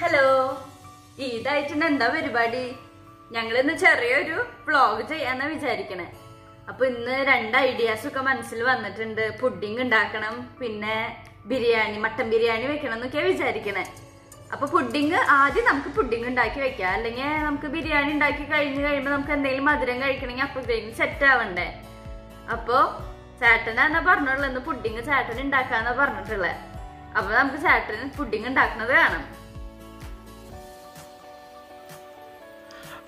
Hello ഈദായിട്ടുണ്ട് എന്താ പരിപാടി? ഞങ്ങൾ ഇന്ന് ചെറിയൊരു വ്ളോഗ് ചെയ്യാന്നാ വിചാരിക്കണേ. അപ്പൊ ഇന്ന് രണ്ട് ഐഡിയാസ് ഒക്കെ മനസ്സിൽ വന്നിട്ടുണ്ട്. പുഡിംഗ് ഉണ്ടാക്കണം പിന്നെ ബിരിയാണി മട്ടൻ ബിരിയാണി വെക്കണം എന്നൊക്കെയാ വിചാരിക്കണേ. അപ്പൊ പുഡിംഗ് ആദ്യം നമുക്ക് പുഡിംഗ് ഉണ്ടാക്കി വെക്കാം. അല്ലെങ്കിൽ നമുക്ക് ബിരിയാണി ഉണ്ടാക്കി കഴിഞ്ഞ് കഴിയുമ്പോൾ നമുക്ക് എന്തെങ്കിലും മധുരം കഴിക്കണമെങ്കിൽ അപ്പോഴത്തേക്കും സെറ്റ് ആവണ്ടേ. അപ്പോ ചേട്ടനാന്നാ പറഞ്ഞുള്ളത് ഇന്ന് പുഡിംഗ് ചേട്ടൻ ഉണ്ടാക്കാന്നാ പറഞ്ഞിട്ടുള്ളത്. അപ്പൊ നമുക്ക് ചേട്ടന് പുഡിംഗ് ഉണ്ടാക്കുന്നത് കാണാം.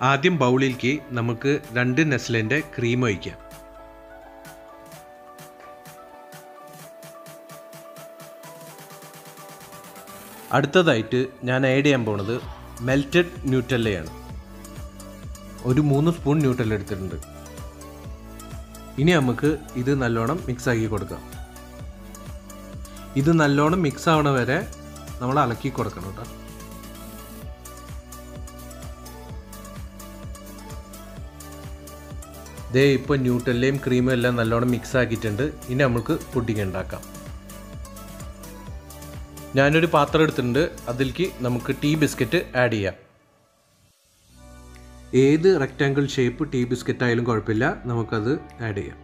ആദ്യം ബൗളിലേക്ക് നമുക്ക് രണ്ട് നെസ്ലിന്റെ ക്രീം ഒഴിക്കാം. അടുത്തതായിട്ട് ഞാൻ ആഡ് ചെയ്യാൻ പോണത് മെൽറ്റഡ് ന്യൂട്ടല്ലയാണ് ഒരു മൂന്ന് സ്പൂൺ ന്യൂട്ടല്ല എടുത്തിട്ടുണ്ട്. ഇനി നമുക്ക് ഇത് നല്ലോണം മിക്സ് ആക്കി കൊടുക്കാം. ഇത് നല്ലോണം മിക്സ് ആവണ വരെ നമ്മൾ അലക്കി കൊടുക്കണം കേട്ടോ. ദേ ഇപ്പോൾ ന്യൂട്ടല്ലയും ക്രീമും എല്ലാം നല്ലോണം മിക്സ് ആക്കിയിട്ടുണ്ട്. ഇനി നമുക്ക് പുഡിംഗ് ഉണ്ടാക്കാം. ഞാനൊരു പാത്രം എടുത്തിട്ടുണ്ട്. അതിലേക്ക് നമുക്ക് ടീ ബിസ്ക്കറ്റ് ആഡ് ചെയ്യാം. ഏത് റെക്റ്റാങ്കിൾ ഷേപ്പ് ടീ ബിസ്ക്കറ്റ് ആയാലും കുഴപ്പമില്ല. നമുക്കത് ആഡ് ചെയ്യാം.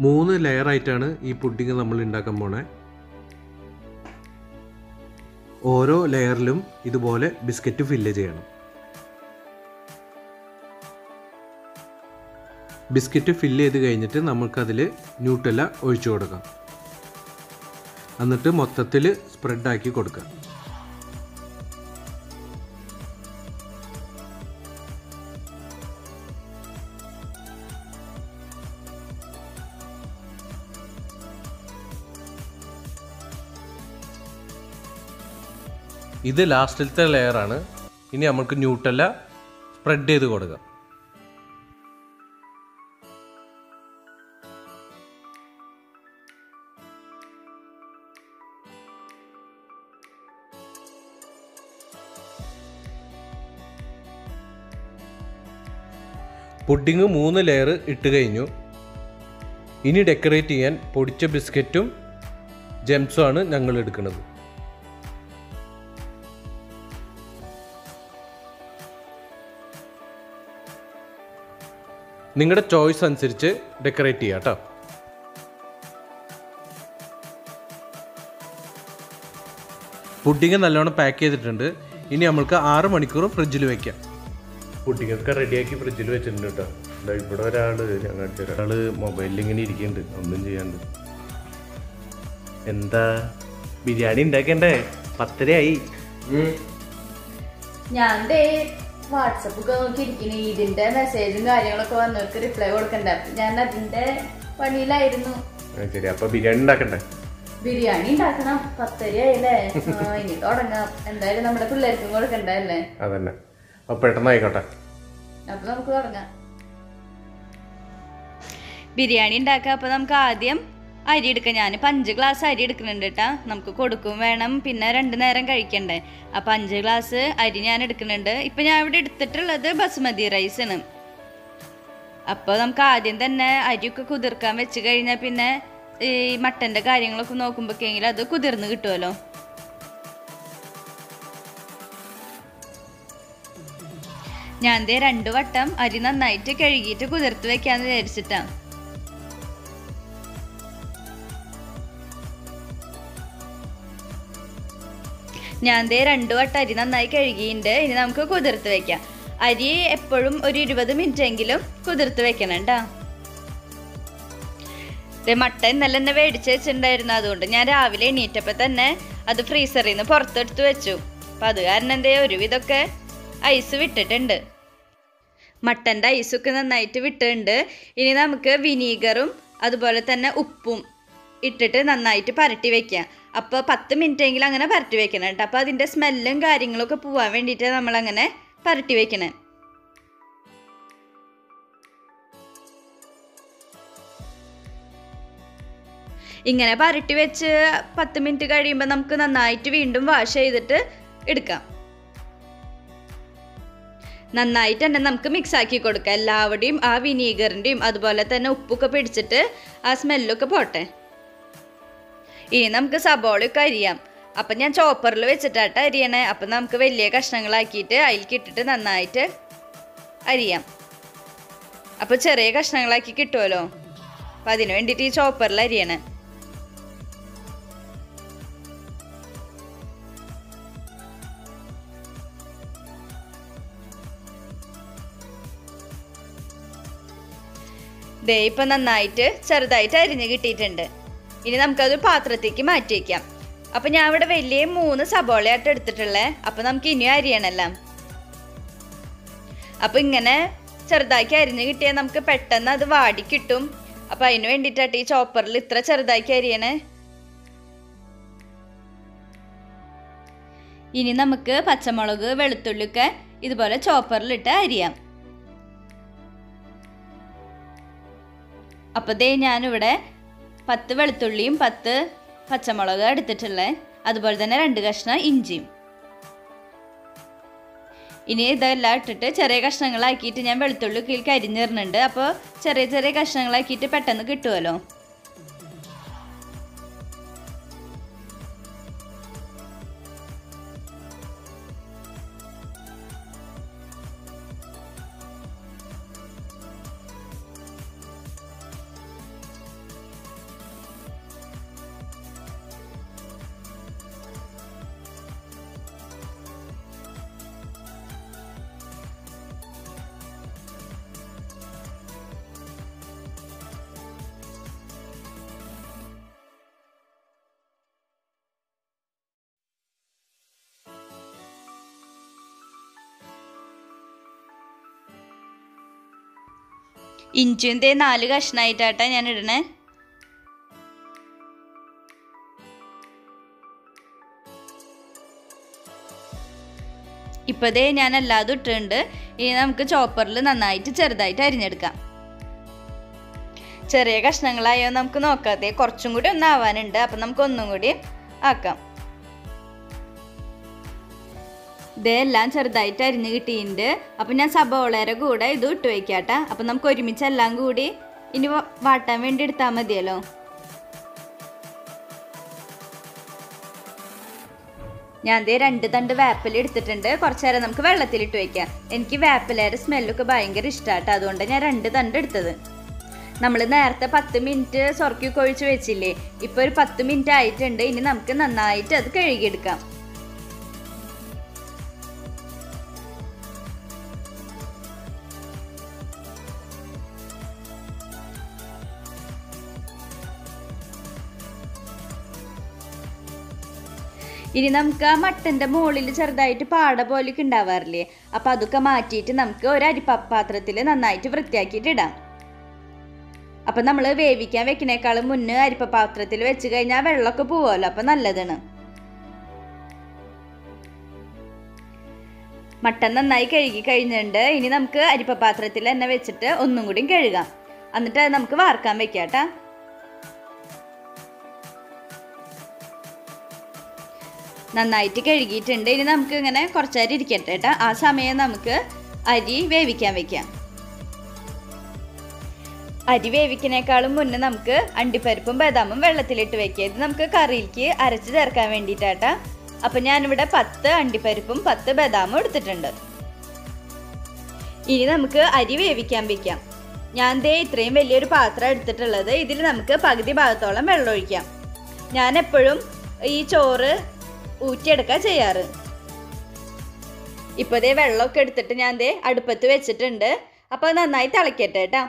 മൂന്ന് ലെയർ ആയിട്ടാണ് ഈ പുഡിങ് നമ്മൾ ഉണ്ടാക്കാൻ പോണേ. ഓരോ ലെയറിലും ഇതുപോലെ ബിസ്ക്കറ്റ് ഫില്ല് ചെയ്യണം. ബിസ്ക്കറ്റ് ഫില്ല് ചെയ്ത് കഴിഞ്ഞിട്ട് നമുക്കതിൽ ന്യൂട്ടല ഒഴിച്ചു കൊടുക്കാം. എന്നിട്ട് മൊത്തത്തിൽ സ്പ്രെഡാക്കി കൊടുക്കാം ഇത് ലാസ്റ്റിലത്തെ ലെയറാണ് ഇനി നമുക്ക് ന്യൂട്ടല്ല സ്പ്രെഡ് ചെയ്ത് കൊടുക്കാം. പുഡിങ് മൂന്ന് ലെയർ ഇട്ട് കഴിഞ്ഞു. ഇനി ഡെക്കറേറ്റ് ചെയ്യാൻ പൊടിച്ച ബിസ്ക്കറ്റും ജെംസും ആണ് ഞങ്ങൾ എടുക്കുന്നത്. നിങ്ങളുടെ ചോയ്സ് അനുസരിച്ച് ഡെക്കറേറ്റ് ചെയ്യാം കേട്ടോ പുഡിങ് നല്ലോണം പാക്ക് ചെയ്തിട്ടുണ്ട്. ഇനി നമ്മൾക്ക് ആറ് മണിക്കൂർ ഫ്രിഡ്ജിൽ വെക്കാം. പുഡിങ്ങൊക്കെ റെഡിയാക്കി ഫ്രിഡ്ജിൽ വെച്ചിട്ടുണ്ട് കേട്ടോ ഇവിടെ ഒരാൾ ഞങ്ങളുടെ ഒരാൾ മൊബൈലിൽ ഇങ്ങനെ ഇരിക്കുന്നുണ്ട്. ഒന്നും ചെയ്യാണ്ട്. എന്താ? ബിരിയാണി ഉണ്ടാക്കണ്ടേ പത്തരയായി. ഞാൻ ദേ വാട്സപ്പ് ഒക്കെ നോക്കിയിരിക്കുന്നു ഇതിന്റെ മെസ്സേജും കാര്യങ്ങളൊക്കെ വന്നവർക്ക് റിപ്ലൈ കൊടുക്കണ്ട? ഞാൻ അതിന്റെ പണിയിലായിരുന്നു. ശരി. അപ്പൊ ബിരിയാണി ഉണ്ടാക്കണ്ടേ ബിരിയാണി ഉണ്ടാക്കണം പത്തരയായില്ലേ? ഇനി തുടങ്ങാം. എന്തായാലും നമ്മുടെ പിള്ളേർക്കും കൊടുക്കണ്ടല്ലേ അതന്നെ. അപ്പൊ പെട്ടെന്ന് ആയിക്കോട്ടെ. അപ്പൊ നമുക്ക് തുടങ്ങാം. ബിരിയാണി ഉണ്ടാക്ക. അപ്പൊ നമുക്ക് ആദ്യം അരി എടുക്കാം. ഞാൻ അഞ്ച് ഗ്ലാസ് അരി എടുക്കുന്നുണ്ട് കേട്ടാ. നമുക്ക് കൊടുക്കും വേണം. പിന്നെ രണ്ട് നേരം കഴിക്കണ്ടേ. അപ്പം അഞ്ച് ഗ്ലാസ് അരി ഞാൻ എടുക്കുന്നുണ്ട്. ഇപ്പം ഞാൻ ഇവിടെ എടുത്തിട്ടുള്ളത് ബസ്മതി റൈസ് ആണ്. അപ്പോൾ നമുക്ക് ആദ്യം തന്നെ അരിയൊക്കെ കുതിർക്കാൻ വെച്ച് കഴിഞ്ഞാൽ പിന്നെ ഈ മട്ടന്റെ കാര്യങ്ങളൊക്കെ നോക്കുമ്പോഴേക്കെങ്കിലും അത് കുതിർന്ന് കിട്ടുമല്ലോ ഞാൻ ദേ രണ്ടു വട്ടം അരി നന്നായിട്ട് കഴുകിയിട്ട് കുതിർത്ത് വെക്കാന്ന് വിചാരിച്ചിട്ടാണ് ഞാൻ ദേ രണ്ടു വട്ടം അരി നന്നായി കഴുകിയിട്ടുണ്ട് ഇനി നമുക്ക് കുതിർത്ത് വെക്കാം. അരി എപ്പോഴും ഒരു ഇരുപത് മിനിറ്റ് എങ്കിലും കുതിർത്ത് വെക്കണം കേട്ടോ ദേ മട്ടൻ ഇന്നലെ തന്നെ മേടിച്ച് വെച്ചിട്ടുണ്ടായിരുന്നു. അതുകൊണ്ട് ഞാൻ രാവിലെ എണീറ്റപ്പോൾ തന്നെ അത് ഫ്രീസറിൽ നിന്ന് പുറത്തെടുത്ത് വെച്ചു. അപ്പം അത് കാരണം എന്തേ ഒരുവിധമൊക്കെ ഐസ് വിട്ടിട്ടുണ്ട്. മട്ടന്റെ ഐസൊക്കെ നന്നായിട്ട് വിട്ടിട്ടുണ്ട്. ഇനി നമുക്ക് വിനീഗറും അതുപോലെ തന്നെ ഉപ്പും ഇട്ടിട്ട് നന്നായിട്ട് പരട്ടി വെക്കാം. അപ്പോൾ പത്ത് മിനിറ്റ് എങ്കിലും അങ്ങനെ പരട്ടി വെക്കണം അപ്പോൾ അതിന്റെ സ്മെല്ലും കാര്യങ്ങളൊക്കെ പോവാൻ വേണ്ടിയിട്ട് നമ്മളങ്ങനെ പരട്ടി വെക്കണേ. ഇങ്ങനെ പരട്ടി വെച്ച് പത്ത് മിനിറ്റ് കഴിയുമ്പോൾ നമുക്ക് നന്നായിട്ട് വീണ്ടും വാഷ് ചെയ്തിട്ട് എടുക്കാം. നന്നായിട്ട് തന്നെ നമുക്ക് മിക്സ് ആക്കി കൊടുക്കാം. എല്ലാവരുടെയും ആ വിനീഗറിന്റെയും അതുപോലെ തന്നെ ഉപ്പൊക്കെ പിടിച്ചിട്ട് ആ സ്മെല്ലൊക്കെ പോട്ടെ. ഇനി നമുക്ക് സബോളയൊക്കെ അരിയാം. അപ്പം ഞാൻ ചോപ്പറിൽ വെച്ചിട്ടാട്ട അരിയണേ. അപ്പം നമുക്ക് വലിയ കഷ്ണങ്ങളാക്കിയിട്ട് അതിലേക്ക് നന്നായിട്ട് അരിയാം. അപ്പോൾ ചെറിയ കഷ്ണങ്ങളാക്കി കിട്ടുമല്ലോ അപ്പം അതിന് വേണ്ടിയിട്ട് ഈ ചോപ്പറിൽ അരിയണേ. ദേ ഇപ്പം നന്നായിട്ട് ചെറുതായിട്ട് അരിഞ്ഞ് കിട്ടിയിട്ടുണ്ട്. ഇനി നമുക്കത് പാത്രത്തേക്ക് മാറ്റി വയ്ക്കാം അപ്പം ഞാൻ ഇവിടെ വലിയ മൂന്ന് സബോളയായിട്ട് എടുത്തിട്ടുള്ളത് അപ്പം നമുക്ക് ഇനിയും അരിയണല്ലോ. അപ്പം ഇങ്ങനെ ചെറുതാക്കി അരിഞ്ഞ് കിട്ടിയാൽ നമുക്ക് പെട്ടെന്ന് അത് വാടി കിട്ടും. അപ്പം അതിന് വേണ്ടിയിട്ടാട്ട് ഈ ചോപ്പറിൽ ഇത്ര ചെറുതാക്കി അരിയണേ. ഇനി നമുക്ക് പച്ചമുളക് വെളുത്തുള്ളിയൊക്കെ ഇതുപോലെ ചോപ്പറിലിട്ട് അരിയാം. അപ്പോൾ ദേ ഞാനിവിടെ പത്ത് വെളുത്തുള്ളിയും പത്ത് പച്ചമുളക് എടുത്തിട്ടുള്ളത് അതുപോലെ തന്നെ രണ്ട് കഷ്ണം ഇഞ്ചിയും. ഇനി ഇതെല്ലാം ഇട്ടിട്ട് ചെറിയ കഷ്ണങ്ങളാക്കിയിട്ട് ഞാൻ വെളുത്തുള്ളി കീഴിൽ കരിഞ്ഞിരുന്നുണ്ട് അപ്പോൾ ചെറിയ ചെറിയ കഷ്ണങ്ങളാക്കിയിട്ട് പെട്ടെന്ന് കിട്ടുമല്ലോ ഇഞ്ചിയും തേ നാല് കഷ്ണമായിട്ടാട്ടാ ഞാൻ ഇടണേ. ഇപ്പൊ ദേ ഞാൻ എല്ലാതും ഇട്ടിട്ടുണ്ട്. ഇനി നമുക്ക് ചോപ്പറിൽ നന്നായിട്ട് ചെറുതായിട്ട് അരിഞ്ഞെടുക്കാം. ചെറിയ കഷ്ണങ്ങളായോ നമുക്ക് നോക്കാതെ കുറച്ചും കൂടി ഒന്ന് ആവാനുണ്ട് അപ്പം നമുക്ക് ഒന്നും കൂടി ആക്കാം. ഇതെല്ലാം ചെറുതായിട്ട് അരിഞ്ഞ് കിട്ടിയിട്ടുണ്ട് അപ്പം ഞാൻ സബോളയുടെ കൂടെ ഇത് ഇട്ട് വയ്ക്കാട്ടെ അപ്പം നമുക്ക് ഒരുമിച്ച് എല്ലാം കൂടി ഇനി വാട്ടാൻ വേണ്ടി എടുത്താൽ മതിയല്ലോ. ഞാൻ ദേ രണ്ട് തണ്ട് വേപ്പില എടുത്തിട്ടുണ്ട്. കുറച്ച് നേരം നമുക്ക് വെള്ളത്തിലിട്ട് വയ്ക്കാം എനിക്ക് വേപ്പിലയുടെ സ്മെല്ലൊക്കെ ഭയങ്കര ഇഷ്ടമാട്ടോ അതുകൊണ്ട് ഞാൻ രണ്ട് തണ്ട് എടുത്തത്. നമ്മൾ നേരത്തെ പത്ത് മിനിറ്റ് സൊറക്കി കൊഴിച്ച് വെച്ചില്ലേ? ഇപ്പോൾ ഒരു പത്ത് മിനിറ്റ് ആയിട്ടുണ്ട്. ഇനി നമുക്ക് നന്നായിട്ട് അത് കഴുകിയെടുക്കാം. ഇനി നമുക്ക് ആ മട്ടന്റെ മുകളിൽ ചെറുതായിട്ട് പാട പോലെയൊക്കെ ഉണ്ടാവാറില്ലേ? അപ്പോൾ അതൊക്കെ മാറ്റിയിട്ട് നമുക്ക് ഒരു അരിപ്പാത്രത്തിൽ നന്നായിട്ട് വൃത്തിയാക്കിയിട്ട് ഇടാം. അപ്പം നമ്മൾ വേവിക്കാൻ വെക്കണേക്കാളും മുന്നേ അരിപ്പ പാത്രത്തിൽ വെച്ച് കഴിഞ്ഞാൽ വെള്ളമൊക്കെ പോവുമല്ലോ അപ്പം നല്ലതാണ്. മട്ടൻ നന്നായി കഴുകി കഴിഞ്ഞിട്ടുണ്ട്. ഇനി നമുക്ക് അരിപ്പ പാത്രത്തിൽ തന്നെ വെച്ചിട്ട് ഒന്നും കൂടി കഴുകാം. എന്നിട്ട് നമുക്ക് വാർക്കാൻ വെക്കാട്ടാ നന്നായിട്ട് കഴുകിയിട്ടുണ്ട്. ഇനി നമുക്ക് ഇങ്ങനെ കുറച്ചേരം ഇരിക്കട്ടെ കേട്ടോ. ആ സമയം നമുക്ക് അരി വേവിക്കാൻ വെക്കാം. അരി വേവിക്കുന്നേക്കാളും മുന്നേ നമുക്ക് അണ്ടിപ്പരിപ്പും ബദാമും വെള്ളത്തിലിട്ട് വെക്കുക ഇത് നമുക്ക് കറിയിലേക്ക് അരച്ച് ചേർക്കാൻ വേണ്ടിയിട്ടാട്ടാ അപ്പം ഞാനിവിടെ പത്ത് അണ്ടിപ്പരിപ്പും പത്ത് ബദാമും എടുത്തിട്ടുണ്ട്. ഇനി നമുക്ക് അരി വേവിക്കാൻ വെക്കാം. ഞാൻ ദേ ഇത്രയും വലിയൊരു പാത്രം എടുത്തിട്ടുള്ളത്. ഇതിൽ നമുക്ക് പകുതി ഭാഗത്തോളം വെള്ളം ഒഴിക്കാം. ഞാൻ എപ്പോഴും ഈ ചോറ് ഊറ്റിയെടുക്കുക ചെയ്യാറ്. ഇപ്പോൾ ദേ വെള്ളമൊക്കെ എടുത്തിട്ട് ഞാൻ ദേ അടുപ്പത്ത് വെച്ചിട്ടുണ്ട്. അപ്പോൾ നന്നായി തിളക്കട്ടെ കേട്ടോ.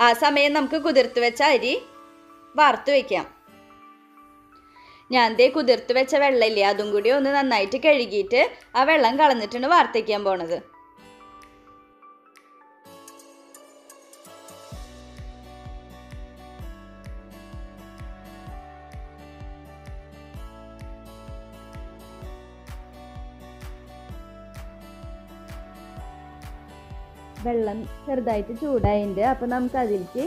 ആ സമയം നമുക്ക് കുതിർത്ത് വെച്ച അരി വറുത്ത് വെക്കാം. ഞാൻ ദേ കുതിർത്ത് വെച്ച വെള്ളമില്ലേ അതും കൂടി ഒന്ന് നന്നായിട്ട് കഴുകിയിട്ട് ആ വെള്ളം കളഞ്ഞിട്ടാണ് വാർത്തേക്കാൻ പോണത്. വെള്ളം ചെറുതായിട്ട് ചൂടായിണ്ട്. അപ്പോൾ നമുക്ക് അതിലേക്ക്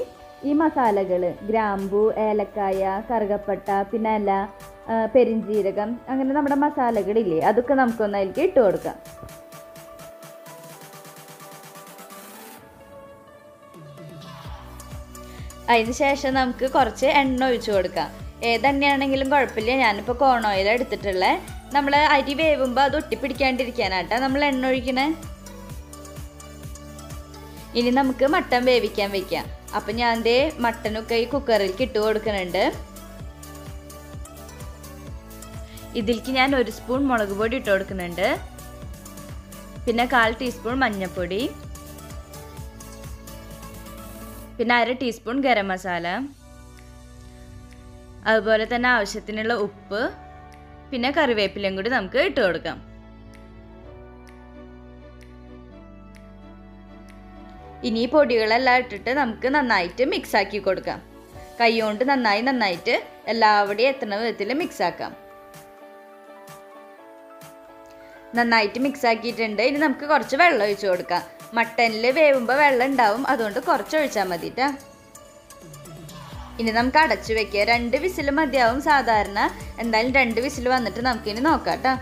ഈ മസാലകൾ ഗ്രാമ്പു ഏലക്കായ കറുകപ്പട്ട പിന്നെ അല്ല പെരിഞ്ചീരകം അങ്ങനെ നമ്മുടെ മസാലകളില്ലേ അതൊക്കെ നമുക്കൊന്ന് അതിലേക്ക് ഇട്ട് കൊടുക്കാം. അതിന് ശേഷം നമുക്ക് കുറച്ച് എണ്ണ ഒഴിച്ചു കൊടുക്കാം. ഏതെണ്ണയാണെങ്കിലും കുഴപ്പമില്ല. ഞാനിപ്പോൾ കോൺ ഓയിൽ എടുത്തിട്ടുള്ളത് നമ്മൾ അരി വേവുമ്പോൾ അത് ഒട്ടിപ്പിടിക്കാണ്ടിരിക്കാനാട്ടോ. നമ്മൾ എണ്ണ ഒഴിക്കണേ? ഇനി നമുക്ക് മട്ടൻ വേവിക്കാൻ വെക്കാം. അപ്പം ഞാൻ ദേ മട്ടനൊക്കെ ഈ കുക്കറിൽ ഇട്ട് കൊടുക്കുന്നുണ്ട്. ഇതിലേക്ക് ഞാൻ ഒരു സ്പൂൺ മുളക് പൊടി ഇട്ട് കൊടുക്കുന്നുണ്ട്. പിന്നെ കാൽ ടീസ്പൂൺ മഞ്ഞൾപ്പൊടി. പിന്നെ അര ടീസ്പൂൺ ഗരം മസാല. അതുപോലെ തന്നെ ആവശ്യത്തിനുള്ള ഉപ്പ്. പിന്നെ കറിവേപ്പിലയും കൂടി നമുക്ക് ഇട്ട് കൊടുക്കാം. ഇനി പൊടികളെല്ലാം ഇട്ടിട്ട് നമുക്ക് നന്നായിട്ട് മിക്സ് ആക്കി കൊടുക്കാം. കൈകൊണ്ട് നന്നായി നന്നായിട്ട് എല്ലാവിടെയും എത്തുന്ന വിധത്തിൽ മിക്സ് ആക്കാം. നന്നായിട്ട് മിക്സ് ആക്കിയിട്ടുണ്ട്. ഇനി നമുക്ക് കുറച്ച് വെള്ളം ഒഴിച്ചു കൊടുക്കാം. മട്ടനിൽ വേവുമ്പോൾ വെള്ളം ഉണ്ടാവും. അതുകൊണ്ട് കുറച്ച് ഒഴിച്ചാൽ മതിട്ടാ ഇനി നമുക്ക് അടച്ചു വെക്കുക രണ്ട് വിസിൽ മതിയാവും സാധാരണ. എന്തായാലും രണ്ട് വിസിൽ വന്നിട്ട് നമുക്കിനി നോക്കാം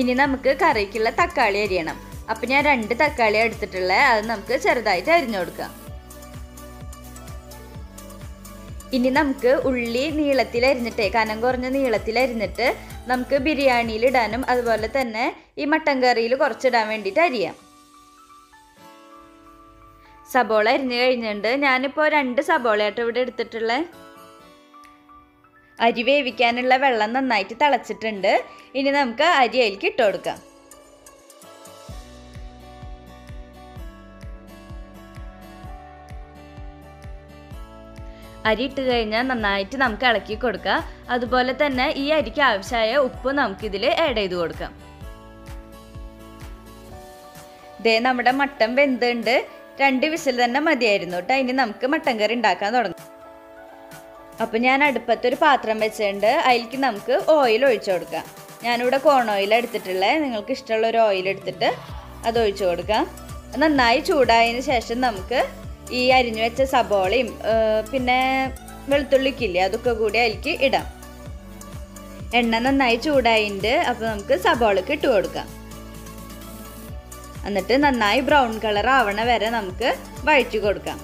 ഇനി നമുക്ക് കറിക്കുള്ള തക്കാളി അരിയണം. അപ്പൊ ഞാൻ രണ്ട് തക്കാളി എടുത്തിട്ടുള്ളത് അത് നമുക്ക് ചെറുതായിട്ട് അരിഞ്ഞു കൊടുക്കാം. ഇനി നമുക്ക് ഉള്ളി നീളത്തിൽ അരിഞ്ഞിട്ട് കനം കുറഞ്ഞ നീളത്തിൽ അരിഞ്ഞിട്ട് നമുക്ക് ബിരിയാണിയിൽ ഇടാനും അതുപോലെ തന്നെ ഈ മട്ടൻ കറിയിൽ കുറച്ചിടാൻ വേണ്ടിയിട്ട് അരിയാം. സബോള അരിഞ്ഞു കഴിഞ്ഞിട്ടുണ്ട്. ഞാനിപ്പോൾ രണ്ട് സബോളയായിട്ട് ഇവിടെ എടുത്തിട്ടുള്ളത് അരി വേവിക്കാനുള്ള വെള്ളം നന്നായിട്ട് തിളച്ചിട്ടുണ്ട്. ഇനി നമുക്ക് അരി അതിലേക്ക് ഇട്ട് കൊടുക്കാം. അരി ഇട്ട് കഴിഞ്ഞാൽ നന്നായിട്ട് നമുക്ക് ഇളക്കി കൊടുക്കാം അതുപോലെ തന്നെ ഈ അരിക്ക് ആവശ്യമായ ഉപ്പ് നമുക്കിതിൽ ആഡ് ചെയ്ത് കൊടുക്കാം. ദേ നമ്മുടെ മട്ടൻ വെന്തുണ്ട്. രണ്ട് വിസിൽ തന്നെ മതിയായിരുന്നു കേട്ടോ. ഇനി നമുക്ക് മട്ടൻ കറി ഉണ്ടാക്കാൻ തുടങ്ങും. അപ്പം ഞാൻ അടുപ്പത്തൊരു പാത്രം വെച്ചിട്ടുണ്ട്. അതിലേക്ക് നമുക്ക് ഓയിൽ ഒഴിച്ചു കൊടുക്കാം. ഞാനിവിടെ കോൺ ഓയിൽ എടുത്തിട്ടുള്ളത് നിങ്ങൾക്ക് ഇഷ്ടമുള്ള ഒരു ഓയിൽ എടുത്തിട്ട് അത് ഒഴിച്ചു കൊടുക്കാം. നന്നായി ചൂടായതിന് ശേഷം നമുക്ക് ഈ അരിഞ്ഞു വെച്ച സബോളയും പിന്നെ വെളുത്തുള്ളിക്കില്ലേ അതൊക്കെ കൂടി അതിലേക്ക് ഇടാം. എണ്ണ നന്നായി ചൂടായിട്ടുണ്ട് അപ്പോൾ നമുക്ക് സബോളക്ക് ഇട്ട് കൊടുക്കാം. എന്നിട്ട് നന്നായി ബ്രൗൺ കളർ ആവണ വരെ നമുക്ക് വഴറ്റി കൊടുക്കാം.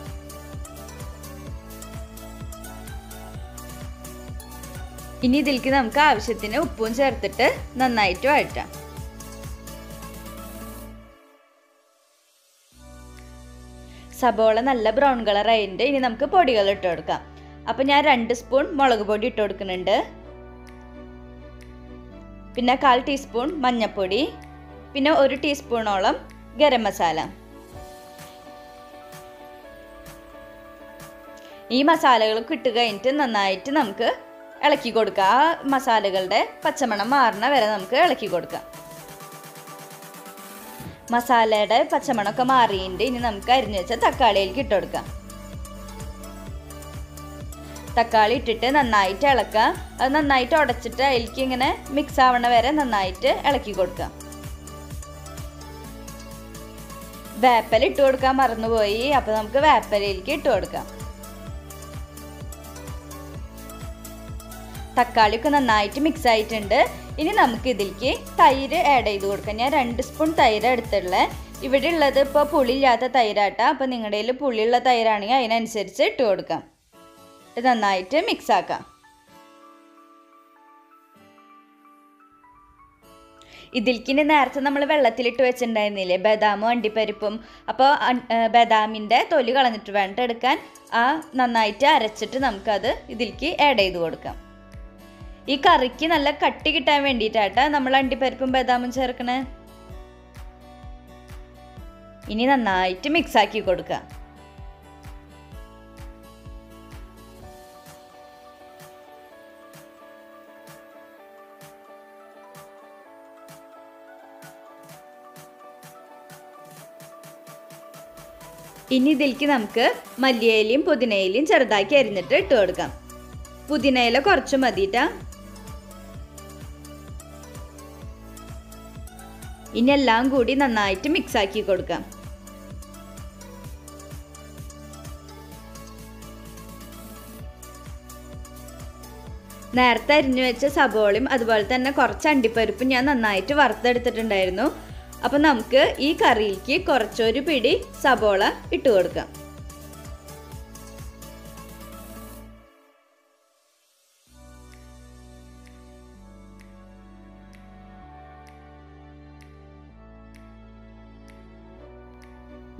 ഇനി ഇതിലേക്ക് നമുക്ക് ആവശ്യത്തിന് ഉപ്പും ചേർത്തിട്ട് നന്നായിട്ട് വഴറ്റാം. സബോള നല്ല ബ്രൗൺ കളർ ആയിട്ട് ഇനി നമുക്ക് പൊടികൾ ഇട്ട് കൊടുക്കാം. അപ്പം ഞാൻ രണ്ട് സ്പൂൺ മുളക് പൊടി ഇട്ട് കൊടുക്കുന്നുണ്ട്. പിന്നെ കാൽ ടീസ്പൂൺ മഞ്ഞൾപ്പൊടി പിന്നെ ഒരു ടീസ്പൂണോളം ഗരം മസാല. ഈ മസാലകൾ കിട്ടുക കഴിഞ്ഞിട്ട് നന്നായിട്ട് നമുക്ക് ഇളക്കി കൊടുക്കുക ആ മസാലകളുടെ പച്ചമണം മാറണ വരെ നമുക്ക് ഇളക്കി കൊടുക്കാം. മസാലയുടെ പച്ചമണമൊക്കെ മാറിയിട്ട് ഇനി നമുക്ക് അരിഞ്ഞു വെച്ച തക്കാളിയിലേക്ക് ഇട്ട് കൊടുക്കാം. തക്കാളി ഇട്ടിട്ട് നന്നായിട്ട് ഇളക്കുക. അത് നന്നായിട്ട് ഉടച്ചിട്ട് അതിലേക്ക് ഇങ്ങനെ മിക്സ് ആവണ വരെ നന്നായിട്ട് ഇളക്കി കൊടുക്കുക. വേപ്പല ഇട്ട് കൊടുക്കാൻ മറന്നുപോയി. അപ്പോൾ നമുക്ക് വേപ്പലയിലേക്ക് ഇട്ട് കൊടുക്കാം. തക്കാളിയൊക്കെ നന്നായിട്ട് മിക്സ് ആയിട്ടുണ്ട്. ഇനി നമുക്ക് ഇതിലേക്ക് തൈര് ആഡ് ചെയ്ത് കൊടുക്കാം. ഞാൻ രണ്ട് സ്പൂൺ തൈര് എടുത്തുള്ളത് ഇവിടെ ഉള്ളത് ഇപ്പോൾ പുളിയില്ലാത്ത തൈരാട്ടാ. അപ്പോൾ നിങ്ങളുടെ കയ്യിൽ പുളിയുള്ള തൈരാണെങ്കിൽ അതിനനുസരിച്ച് ഇട്ട് കൊടുക്കാം. ഇത് നന്നായിട്ട് മിക്സ് ആക്കാം. ഇതിൽക്കിന് നേരത്തെ നമ്മൾ വെള്ളത്തിലിട്ട് വെച്ചിട്ടുണ്ടായിരുന്നില്ലേ? ബദാമും അണ്ടിപ്പരിപ്പും. അപ്പോൾ ബദാമിന്റെ തൊലി കളഞ്ഞിട്ട് വേണ്ട എടുക്കാൻ ആ നന്നായിട്ട് അരച്ചിട്ട് നമുക്കത് ഇതിലേക്ക് ആഡ് ചെയ്ത് കൊടുക്കാം. ഈ കറിക്ക് നല്ല കട്ടി കിട്ടാൻ വേണ്ടിയിട്ടാട്ടാ നമ്മൾ അണ്ടിപ്പരിപ്പും ബദാമും ചേർക്കണേ. ഇനി നന്നായിട്ട് മിക്സ് ആക്കി കൊടുക്കുക ഇനി ഇതിലേക്ക് നമുക്ക് മല്ലിയിലയും പുതിനയിലയും ചെറുതാക്കി അരിഞ്ഞിട്ട് ഇട്ട് കൊടുക്കാം. പുതിനയില കുറച്ച് മതിട്ടാ. ഇനി എല്ലാം കൂടി നന്നായിട്ട് മിക്സ് ആക്കി കൊടുക്കാം. നേരത്തെ അരിഞ്ഞു വെച്ച സബോളയും അതുപോലെ തന്നെ കുറച്ച് അണ്ടിപ്പരിപ്പും ഞാൻ നന്നായിട്ട് വറുത്തെടുത്തിട്ടുണ്ടായിരുന്നു. അപ്പം നമുക്ക് ഈ കറിയിലേക്ക് കുറച്ചൊരു പിടി സബോള ഇട്ട് കൊടുക്കാം.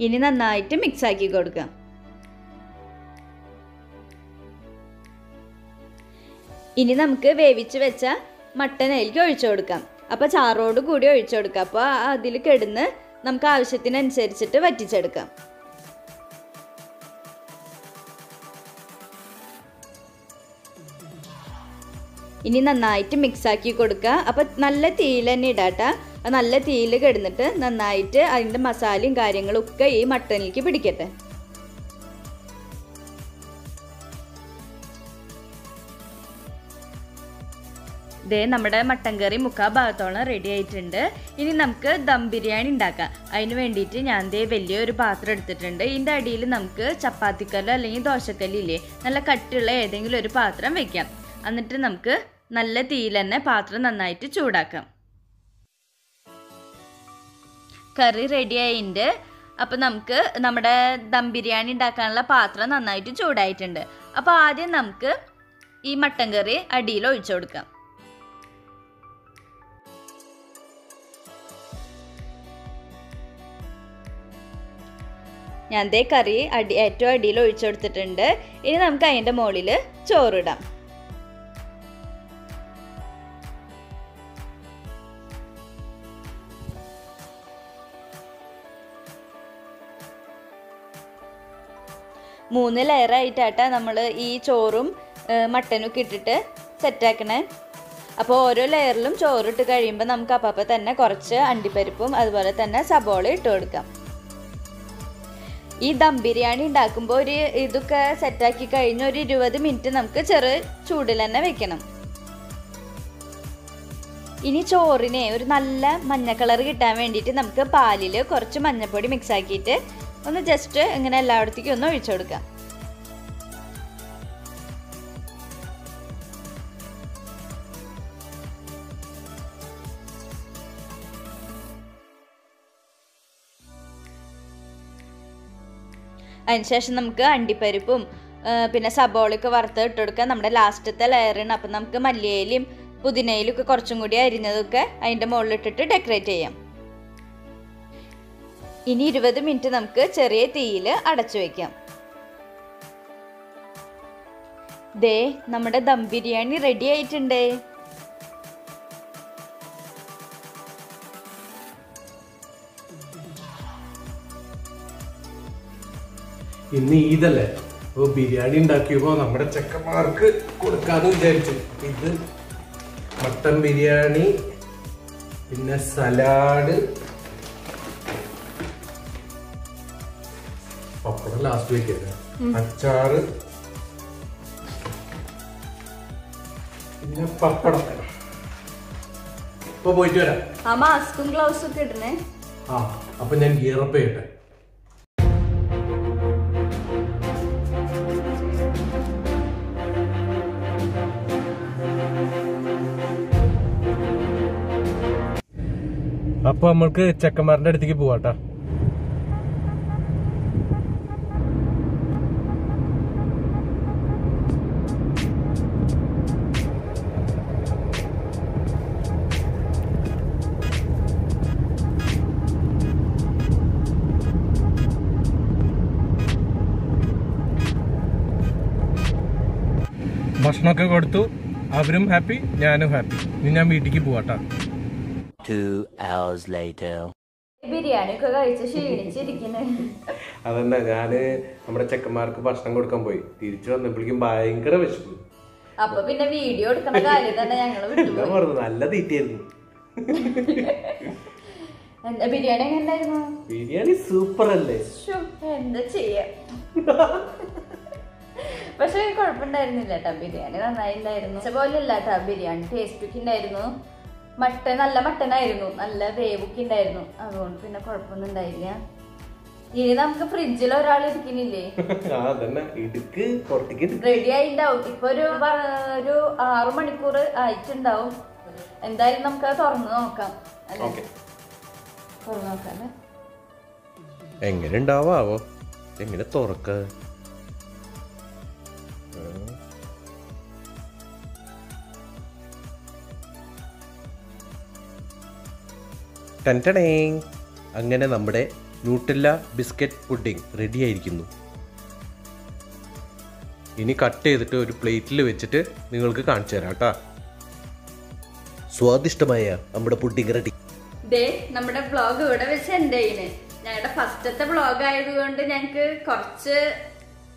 ഇനി നന്നായിട്ട് മിക്സ് ആക്കി കൊടുക്കാം. ഇനി നമുക്ക് വേവിച്ച് വെച്ച മട്ടനയിലേക്ക് ഒഴിച്ചു കൊടുക്കാം. അപ്പോൾ ചാറോട് കൂടി ഒഴിച്ചു കൊടുക്കാം. അപ്പോൾ അതിൽ കിടന്ന് നമുക്ക് ആവശ്യത്തിനനുസരിച്ചിട്ട് വറ്റിച്ചെടുക്കാം. ഇനി നന്നായിട്ട് മിക്സ് ആക്കി കൊടുക്കുക. അപ്പം നല്ല തീയിൽ തന്നെ ഇടാട്ട. നല്ല തീയിൽ കിടന്നിട്ട് നന്നായിട്ട് അതിന്റെ മസാലയും കാര്യങ്ങളും ഒക്കെ ഈ മട്ടനിലേക്ക് പിടിക്കട്ടെ. ദേ നമ്മുടെ മട്ടൻ കറി മുക്കാ ഭാഗത്തോളം റെഡി ആയിട്ടുണ്ട്. ഇനി നമുക്ക് ദം ബിരിയാണി ഉണ്ടാക്കാം. അതിന് വേണ്ടിയിട്ട് ഞാൻ ദേ വലിയൊരു പാത്രം എടുത്തിട്ടുണ്ട്. ഇതിന്റെ അടിയിൽ നമുക്ക് ചപ്പാത്തിക്കല്ലോ അല്ലെങ്കിൽ ദോശക്കല്ലില്ലേ നല്ല കട്ടിയുള്ള ഏതെങ്കിലും ഒരു പാത്രം വെക്കാം. എന്നിട്ട് നമുക്ക് നല്ല തീയിൽ തന്നെ പാത്രം നന്നായിട്ട് ചൂടാക്കാം. കറി റെഡി ആയിട്ടുണ്ട്. അപ്പോൾ നമുക്ക് നമ്മുടെ ദം ബിരിയാണി ഉണ്ടാക്കാനുള്ള പാത്രം നന്നായിട്ട് ചൂടായിട്ടുണ്ട്. അപ്പോൾ ആദ്യം നമുക്ക് ഈ മട്ടൻ കറി അടിയിൽ ഒഴിച്ചു കൊടുക്കാം. ഞാൻ ദേ കറി അടി ഏറ്റവും അടിയിൽ ഒഴിച്ചു കൊടുത്തിട്ടുണ്ട്. ഇനി നമുക്ക് അതിന്റെ മുകളിൽ ചോറിടാം. മൂന്ന് ലെയറായിട്ടാട്ടാ നമ്മൾ ഈ ചോറും മട്ടനും ഇട്ടിട്ട് സെറ്റാക്കണേ. അപ്പോൾ ഓരോ ലെയറിലും ചോറിട്ട് കഴിയുമ്പോൾ നമുക്ക് അപ്പം തന്നെ കുറച്ച് അണ്ടിപ്പരിപ്പും അതുപോലെ തന്നെ സബോള ഇട്ട് കൊടുക്കാം. ഈ ദം ബിരിയാണി ഉണ്ടാക്കുമ്പോൾ ഒരു ഇതൊക്കെ സെറ്റാക്കി കഴിഞ്ഞ് ഒരു ഇരുപത് മിനിറ്റ് നമുക്ക് ചെറു ചൂടിൽ തന്നെ വെക്കണം. ഇനി ചോറിനെ ഒരു നല്ല മഞ്ഞ കളർ കിട്ടാൻ വേണ്ടിയിട്ട് നമുക്ക് പാലിൽ കുറച്ച് മഞ്ഞപ്പൊടി മിക്സ് ആക്കിയിട്ട് ഒന്ന് ജസ്റ്റ് ഇങ്ങനെ എല്ലായിടത്തേക്കും ഒന്ന് ഒഴിച്ചു കൊടുക്കാം. അതിനുശേഷം നമുക്ക് അണ്ടിപ്പരിപ്പും പിന്നെ സബോളയൊക്കെ വറുത്ത് ഇട്ട് കൊടുക്കാം നമ്മുടെ ലാസ്റ്റത്തെ ലെയറാണ് അപ്പം നമുക്ക് മല്ലിയിലും പുതിനയിലും ഒക്കെ കുറച്ചും കൂടി അരിഞ്ഞതൊക്കെ അതിന്റെ മുകളിലിട്ടിട്ട് ഡെക്കറേറ്റ് ചെയ്യാം. ഇനി ഇരുപത് മിനിറ്റ് നമുക്ക് ചെറിയ തീയിൽ അടച്ചു വയ്ക്കാം. ദേ നമ്മുടെ ദം ബിരിയാണി റെഡി ആയിട്ടുണ്ടേ. ഇന്ന് ഈദല്ലേ? അപ്പോൾ ബിരിയാണി ഉണ്ടാക്കിയപ്പോൾ നമ്മുടെ ചെക്കന്മാർക്ക് കൊടുക്കാന്ന് വിചാരിച്ചു. ഇത് മട്ടൻ ബിരിയാണി പിന്നെ സലാഡ് പപ്പടം ലാസ്റ്റ് വെക്കല്ലേ അച്ചാറ് പിന്നെ പപ്പടം. ഇപ്പൊ പോയിട്ട് വരാം. ആ മാസ്കും ഗ്ലൗസും ഒക്കെ ഇടണേ. ആ അപ്പൊ ഞാൻ ഗിയറപ്പ് ചെയ്യട്ടെ. അപ്പൊ നമ്മൾക്ക് ചെക്കന്മാരുടെ അടുത്തേക്ക് പോവാട്ടോ. ഭക്ഷണമൊക്കെ കൊടുത്തു. അവരും ഹാപ്പി ഞാനും ഹാപ്പി ഇനി ഞാൻ വീട്ടിലേക്ക് പോവാട്ടാ. Two hours later. ബിരിയാണി ഒക്കെ കഴിച്ച് ക്ഷീണിച്ചിരിക്കുന്നത് അതന്നെ ഞാൻ നമ്മുടെ ചെക്കന്മാർക്ക് ഭക്ഷണം കൊടുക്കാൻ പോയി. തിരിച്ചു വന്നപ്പോഴേക്കും ഭയങ്കര വിശപ്പ്. അപ്പൊ പിന്നെ വീഡിയോ എടുക്കുന്ന കാര്യം തന്നെ ഞങ്ങൾ ഞാൻ പറഞ്ഞു നല്ല തീറ്റയായിരുന്നു. എന്താ ബിരിയാണി എങ്ങനെ ഉണ്ടായിരുന്നു ബിരിയാണി സൂപ്പർ അല്ലേ? ശ്ശോ, എന്താ ചെയ്യാ? പക്ഷെ കുഴപ്പമുണ്ടായിരുന്നില്ല കേട്ടോ ബിരിയാണി നന്നായിണ്ടായിരുന്നു പക്ഷെ പോലെ ഇല്ല കേട്ടോ ബിരിയാണി ടേസ്റ്റ് ഉണ്ടായിരുന്നു. മട്ടൻ നല്ല മട്ടനായിരുന്നു. നല്ല വേവൊക്കെ ഉണ്ടായിരുന്നു അതുകൊണ്ട് പിന്നെ കുഴപ്പമൊന്നും ഉണ്ടായില്ല. ഇനി നമുക്ക് ഫ്രിഡ്ജിൽ ഒരാൾ ഇരിക്കുന്നില്ലേ. റെഡി ആയിണ്ടാവും. ഇപ്പൊ ഒരു ഒരു ആറു മണിക്കൂർ ആയിട്ടുണ്ടാവും. എന്തായാലും നമുക്ക് അത് തുറന്നു നോക്കാം. തുറന്നു നോക്കാം എങ്ങനെ ഉണ്ടാവാവോ? എങ്ങനെ തുറക്ക? ടൻടടേ അങ്ങനെ നമ്മുടെ ന്യൂട്ടില്ല ബിസ്ക്കറ്റ് പുഡിംഗ് റെഡി ആയിരിക്കുന്നു ഇനി കട്ട് ചെയ്തിട്ട് ഒരു പ്ലേറ്റിൽ വെച്ചിട്ട് നിങ്ങൾക്ക് കാണിച്ചു തരാം കേട്ടോ. സ്വാദിഷ്ടമായ നമ്മുടെ പുഡിംഗ് റെഡി. ദേ നമ്മുടെ ബ്ലോഗ് ഇവിടെ വെച്ച് എന്റെ ഞങ്ങളുടെ ഫസ്റ്റത്തെ ബ്ലോഗ് ആയതുകൊണ്ട് ഞങ്ങക്ക് കുറച്ച്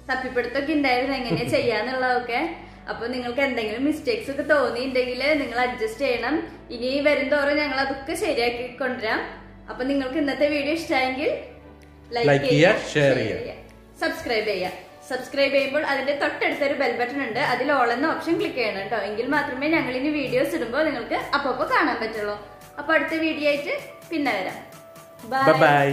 തപ്പിപ്പിടുത്തൊക്കെ ഉണ്ടായിരുന്നു എങ്ങനെയാ ചെയ്യാന്നുള്ളതൊക്കെ. അപ്പൊ നിങ്ങൾക്ക് എന്തെങ്കിലും മിസ്റ്റേക്സ് ഒക്കെ തോന്നിയിട്ടുണ്ടെങ്കിൽ നിങ്ങൾ അഡ്ജസ്റ്റ് ചെയ്യണം. ഇനി വരും തോറും ഞങ്ങൾ അതൊക്കെ ശരിയാക്കി കൊണ്ടുവരാം. അപ്പൊ നിങ്ങൾക്ക് ഇന്നത്തെ വീഡിയോ ഇഷ്ടമായെങ്കിൽ ലൈക്ക് ചെയ്യുക, ഷെയർ ചെയ്യുക. സബ്സ്ക്രൈബ് ചെയ്യുക. സബ്സ്ക്രൈബ് ചെയ്യുമ്പോൾ അതിന്റെ തൊട്ടടുത്തൊരു ബെൽ ബട്ടൺ ഉണ്ട്. അതിൽ ഓൾ എന്ന ഓപ്ഷൻ ക്ലിക്ക് ചെയ്യണം കേട്ടോ. എങ്കിൽ മാത്രമേ ഞങ്ങൾ ഇനി വീഡിയോസ് ഇടുമ്പോൾ നിങ്ങൾക്ക് അപ്പൊ കാണാൻ പറ്റുള്ളൂ. അപ്പൊ അടുത്ത വീഡിയോ ആയിട്ട് പിന്നെ വരാം. Bye bye